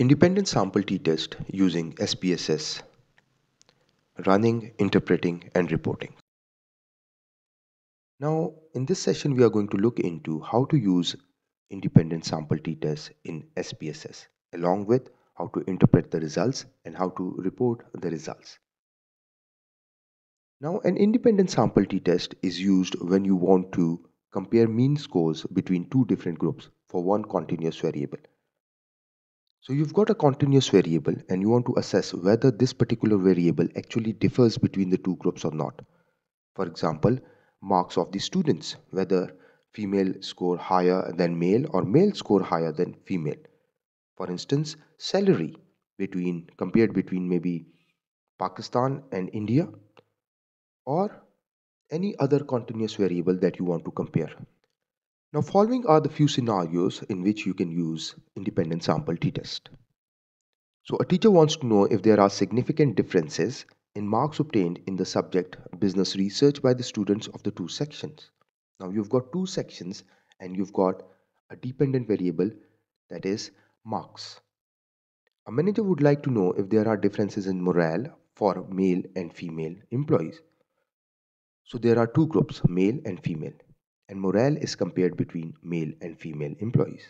Independent sample t-test using SPSS running, interpreting and reporting. Now in this session we are going to look into how to use independent sample t-test in SPSS along with how to interpret the results and how to report the results. Now an independent sample t-test is used when you want to compare mean scores between two different groups for one continuous variable. So you've got a continuous variable and you want to assess whether this particular variable actually differs between the two groups or not. For example, marks of the students, whether female score higher than male or male score higher than female. For instance, salary between compared between maybe Pakistan and India or any other continuous variable that you want to compare. Now following are the few scenarios in which you can use independent sample t-test. So a teacher wants to know if there are significant differences in marks obtained in the subject business research by the students of the two sections. Now you've got two sections and you've got a dependent variable that is marks. A manager would like to know if there are differences in morale for male and female employees. So there are two groups, male and female, and morale is compared between male and female employees.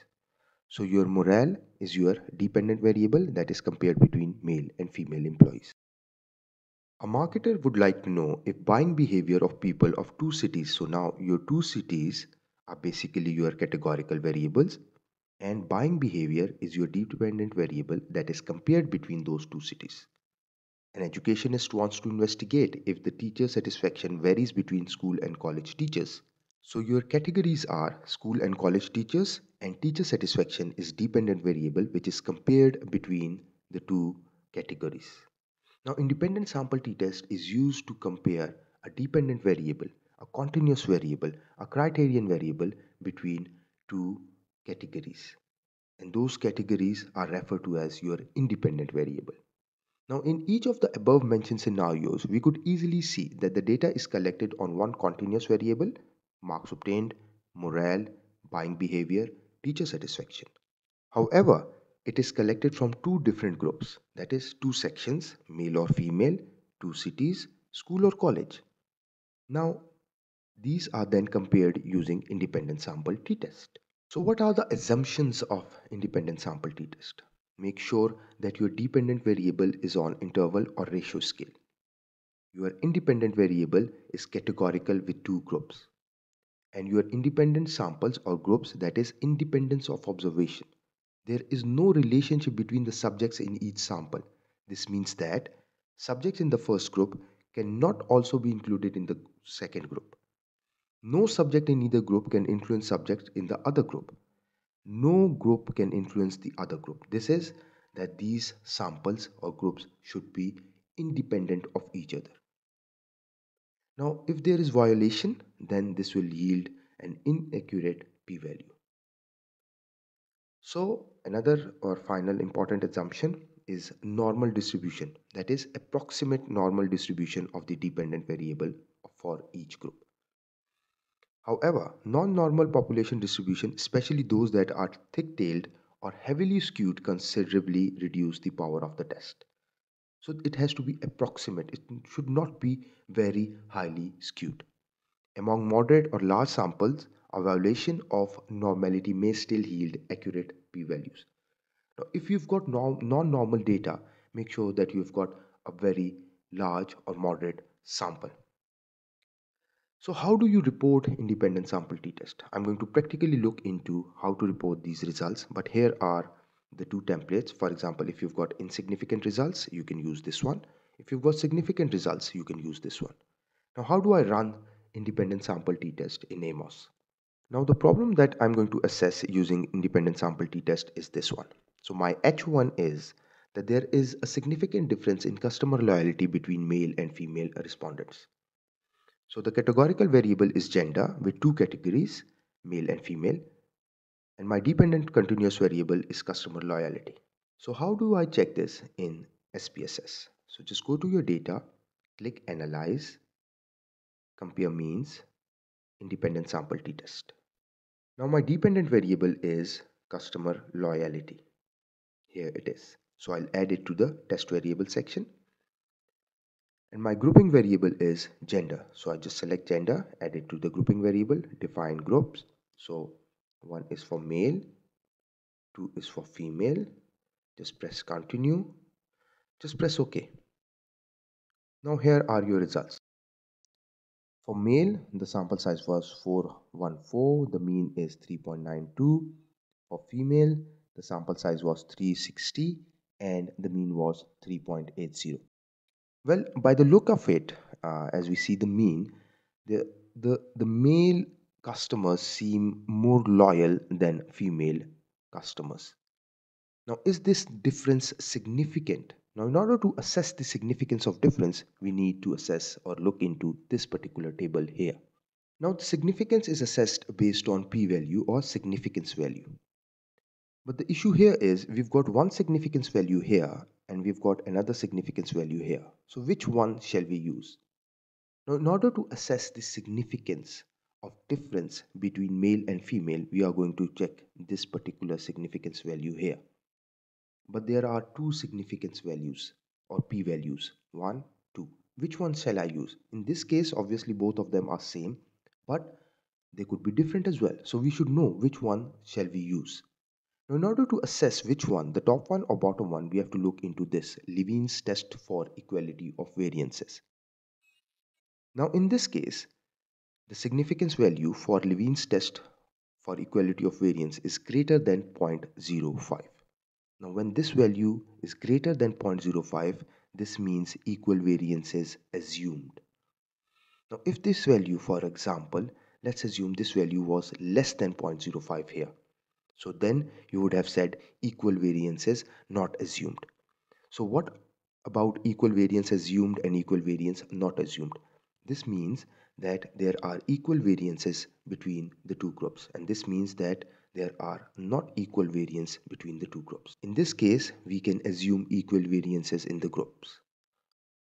So your morale is your dependent variable that is compared between male and female employees. A marketer would like to know if buying behavior of people of two cities, so now your two cities are basically your categorical variables and buying behavior is your dependent variable that is compared between those two cities. An educationist wants to investigate if the teacher satisfaction varies between school and college teachers. So your categories are school and college teachers and teacher satisfaction is dependent variable which is compared between the two categories. Now independent sample t-test is used to compare a dependent variable, a continuous variable, a criterion variable between two categories. And those categories are referred to as your independent variable. Now in each of the above mentioned scenarios, we could easily see that the data is collected on one continuous variable, marks obtained, morale, buying behavior, teacher satisfaction. However, it is collected from two different groups, that is two sections, male or female, two cities, school or college. Now, these are then compared using independent sample t-test. So what are the assumptions of independent sample t-test? Make sure that your dependent variable is on interval or ratio scale. Your independent variable is categorical with two groups. And your independent samples or groups that is independence of observation. There is no relationship between the subjects in each sample. This means that subjects in the first group cannot also be included in the second group. No subject in either group can influence subjects in the other group no group can influence the other group. This is that these samples or groups should be independent of each other. Now, if there is violation, then this will yield an inaccurate p-value. So, another or final important assumption is normal distribution, that is approximate normal distribution of the dependent variable for each group. However, non-normal population distribution, especially those that are thick-tailed or heavily skewed considerably reduce the power of the test. So it has to be approximate. It should not be very highly skewed. Among moderate or large samples, a violation of normality may still yield accurate p-values. Now, if you've got non-normal data, make sure that you've got a very large or moderate sample. So how do you report independent sample t-test? I'm going to practically look into how to report these results, but here are the two templates. For example, if you've got insignificant results, you can use this one. If you've got significant results, you can use this one. Now, how do I run independent sample t-test in AMOS? Now, the problem that I'm going to assess using independent sample t-test is this one. So my H1 is that there is a significant difference in customer loyalty between male and female respondents. So the categorical variable is gender with two categories, male and female. And my dependent continuous variable is customer loyalty. So how do I check this in SPSS? So just go to your data, click analyze, compare means, independent sample t-test. Now my dependent variable is customer loyalty. Here it is. So I'll add it to the test variable section. And my grouping variable is gender. So I just select gender, add it to the grouping variable, define groups. So one is for male, two is for female. Just press continue. Just press OK. Now here are your results. For male, the sample size was 414, the mean is 3.92. For female, the sample size was 360 and the mean was 3.80. Well, by the look of it, uh, as we see the mean, the, the, the male customers seem more loyal than female customers. Now, is this difference significant? Now, in order to assess the significance of difference, we need to assess or look into this particular table here. Now, the significance is assessed based on p-value or significance value. But the issue here is we've got one significance value here and we've got another significance value here. So which one shall we use? Now, in order to assess the significance of difference between male and female, we are going to check this particular significance value here. But there are two significance values or p values 1 2 which one shall i use? In this case obviously both of them are same but they could be different as well. So we should know which one shall we use in order to assess which one the top one or bottom one we have to look into this Levene's test for equality of variances now in this case the significance value for Levene's test for equality of variance is greater than 0.05 now when this value is greater than 0.05, this means equal variance is assumed. Now if this value, for example, let's assume this value was less than 0.05 here. So then you would have said equal variance is not assumed. So what about equal variance assumed and equal variance not assumed? This means that there are equal variances between the two groups and this means that there are not equal variance between the two groups. In this case, we can assume equal variances in the groups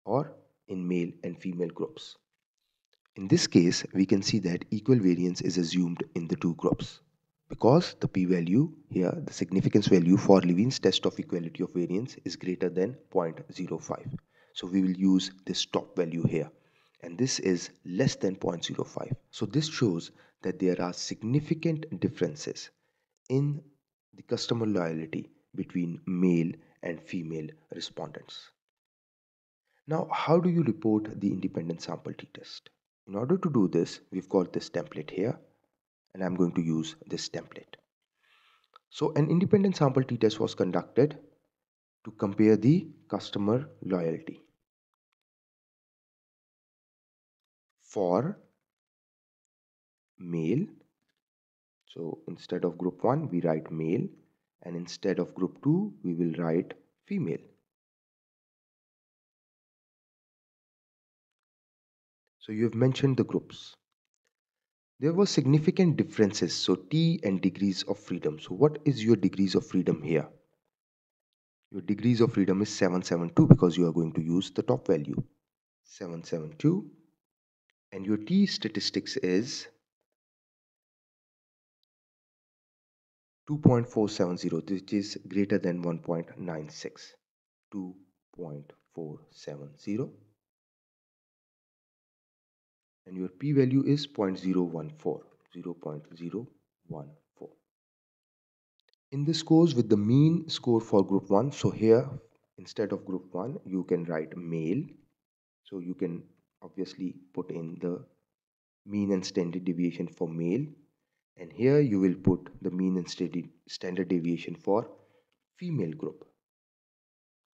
or in male and female groups. In this case, we can see that equal variance is assumed in the two groups because the p-value here, the significance value for Levene's test of equality of variance is greater than 0.05. So we will use this top value here and this is less than 0.05. So this shows that there are significant differences in the customer loyalty between male and female respondents. Now, how do you report the independent sample t-test? In order to do this, we've got this template here, and I'm going to use this template. So an independent sample t-test was conducted to compare the customer loyalty for male so instead of group 1, we write male and instead of group 2, we will write female. So you have mentioned the groups. There were significant differences, so T and degrees of freedom. So what is your degrees of freedom here? Your degrees of freedom is 772 because you are going to use the top value. 772 and your T statistics is 2.470 which is greater than 1.96 2.470 and your p value is 0.014 0.014 in this scores with the mean score for group 1 so here instead of group 1 you can write male. So you can obviously put in the mean and standard deviation for male. And here you will put the mean and standard deviation for female group.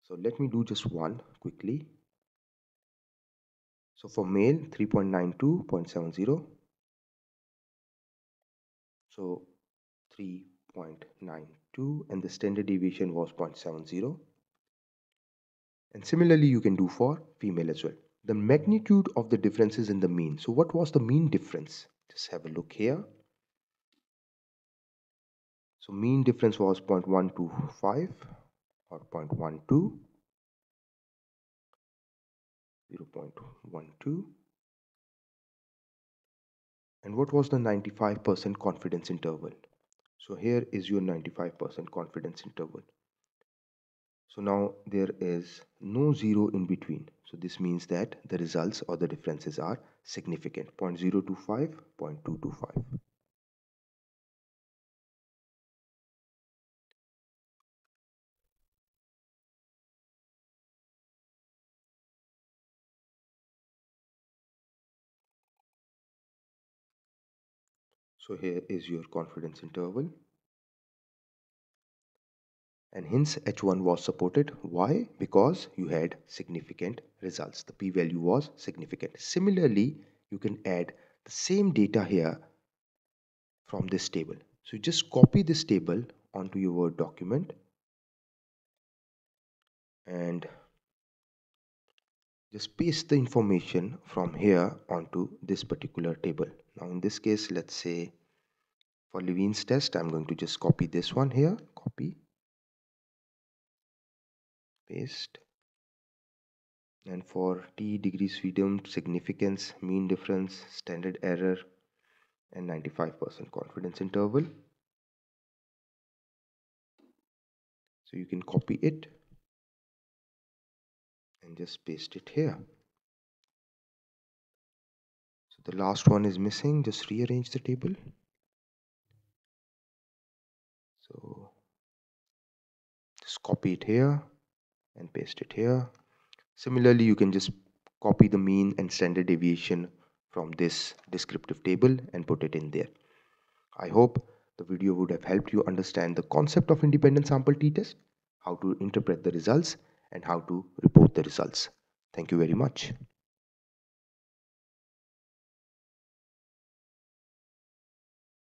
So let me do just one quickly so for male 3.92.70 so 3.92 and the standard deviation was 0.70 and similarly you can do for female as well. The magnitude of the differences in the mean. So what was the mean difference? Just have a look here. So mean difference was 0.125 or 0.12, 0.12. and what was the 95% confidence interval? So here is your 95% confidence interval. So now there is no zero in between. So this means that the results or the differences are significant. 0.025 0.225 So here is your confidence interval. And hence H1 was supported. Why? Because you had significant results. The p-value was significant. Similarly, you can add the same data here from this table. So just copy this table onto your Word document and just paste the information from here onto this particular table. Now in this case, let's say for Levene's test, I'm going to just copy this one here, copy, paste. And for T degrees freedom, significance, mean difference, standard error, and 95% confidence interval. So you can copy it and just paste it here. So the last one is missing, just rearrange the table. So just copy it here and paste it here. Similarly you can just copy the mean and standard deviation from this descriptive table and put it in there. I hope the video would have helped you understand the concept of independent sample t-test how to interpret the results and how to report the results. Thank you very much